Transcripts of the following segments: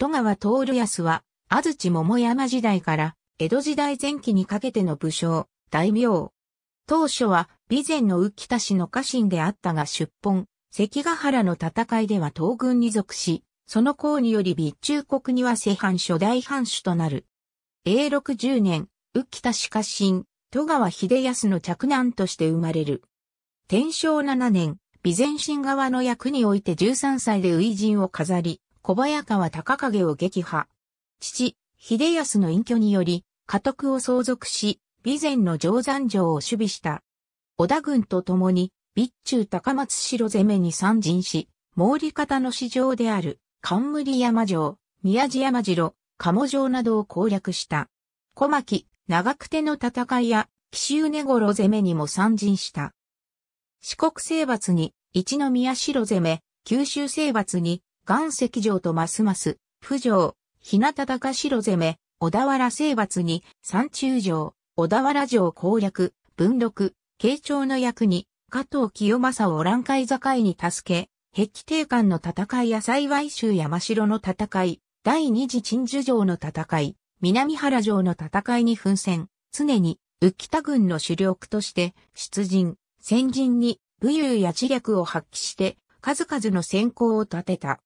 戸川徹康は、安土桃山時代から江戸時代前期にかけての武将、大名。当初は備前の浮田氏の家臣であったが出奔、関ヶ原の戦いでは東軍に属し、その功により備中国には世藩初代藩主となる。永禄10年、浮田氏家臣、戸川秀康の着男として生まれる。天正7年、備前新側の役において13歳で初陣を飾り、小早川高影を撃破。父、秀康の隠居により、家督を相続し、備前の定山城を守備した。織田軍と共に、備中高松城攻めに参陣し、毛利方の市場である、冠山城、宮地山城、鴨城などを攻略した。小牧、長久手の戦いや、紀州根頃攻めにも参陣した。四国征伐に、一宮城攻め、九州征伐に、岩石城とますます、不城、日向高城攻め、小田原征伐に、山中城、小田原城攻略、文禄、慶長の役に、加藤清正を乱海境に助け、壁定館の戦いや幸い州山城の戦い、第二次鎮守城の戦い、南原城の戦いに奮戦、常に、浮田軍の主力として、出陣、先陣に武勇や知略を発揮して、数々の戦功を立てた。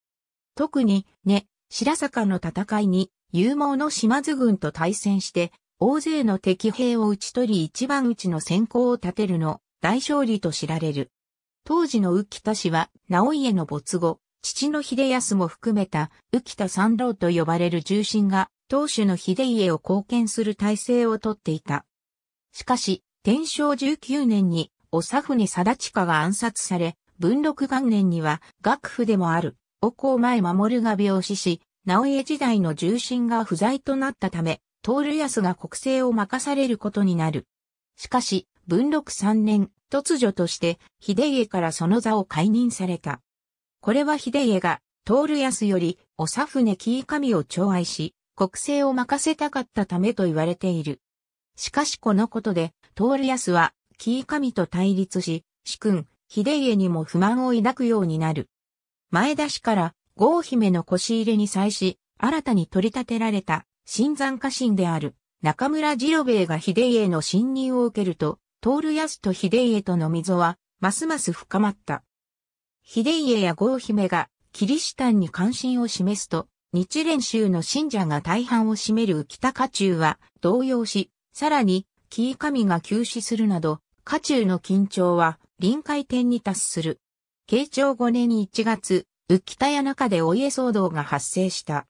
特に、ね、白坂の戦いに、勇猛の島津軍と対戦して、大勢の敵兵を討ち取り一番討ちの戦功を立てるの、大勝利と知られる。当時の浮田氏は、直家の没後、父の秀康も含めた、浮田三郎と呼ばれる重臣が、当主の秀家を貢献する体制をとっていた。しかし、天正19年に、おさふに貞親が暗殺され、文禄元年には、学府でもある、お公前守が病死し、直家時代の重臣が不在となったため、徹安が国政を任されることになる。しかし、文禄3年、突如として、秀家からその座を解任された。これは秀家が、徹安より、おさふね紀伊神を寵愛し、国政を任せたかったためと言われている。しかしこのことで、トールヤスは、紀伊神と対立し、主君、秀家にも不満を抱くようになる。前田氏から、郷姫の腰入れに際し、新たに取り立てられた、新山家臣である、中村次郎兵衛が秀家の侵入を受けると、トールヤスと秀家との溝は、ますます深まった。秀家や郷姫が、キリシタンに関心を示すと、日蓮宗の信者が大半を占める北家中は動揺し、さらに、紀伊神が急死するなど、家中の緊張は臨界点に達する。慶長5年1月、浮田屋中でお家騒動が発生した。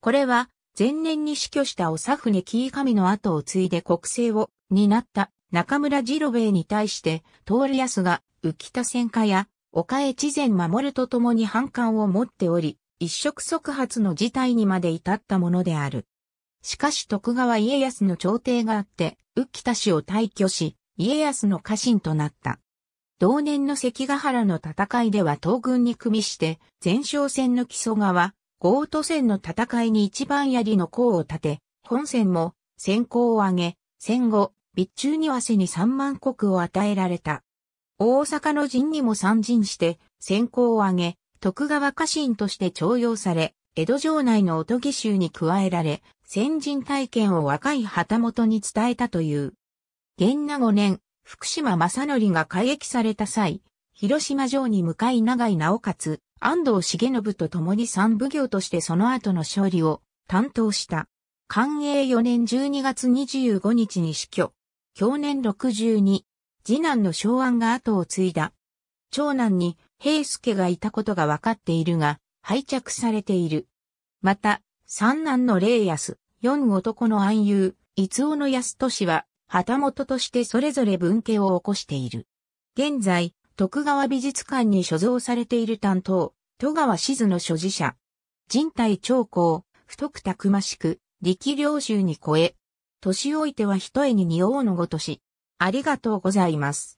これは、前年に死去したおさふね紀伊神の後を継いで国政を担った中村次郎兵衛に対して、徹安が浮田戦火や岡江知前守ると共に反感を持っており、一触即発の事態にまで至ったものである。しかし徳川家康の朝廷があって、浮田氏を退去し、家康の家臣となった。同年の関ヶ原の戦いでは東軍に組みして、前哨戦の木曽川、豪都戦の戦いに一番槍の功を立て、本戦も先行を挙げ、戦後、備中庭瀬に三万国を与えられた。大阪の陣にも参陣して、先行を挙げ、徳川家臣として徴用され、江戸城内の音木衆に加えられ、先人体験を若い旗本に伝えたという。元那5年、福島正則が改易された際、広島城に向かい長いなおかつ、安藤重信と共に三奉行としてその後の勝利を担当した。寛永4年12月25日に死去。去年62。次男の昭安が後を継いだ。長男に平助がいたことが分かっているが、拝着されている。また、三男の霊安、四男の暗友、逸夫の安俊は、旗本としてそれぞれ文家を起こしている。現在、徳川美術館に所蔵されている担当、戸川静の所持者。人体長江、太くたくましく、力量衆に超え、年老いては一重に仁王のごとし。ありがとうございます。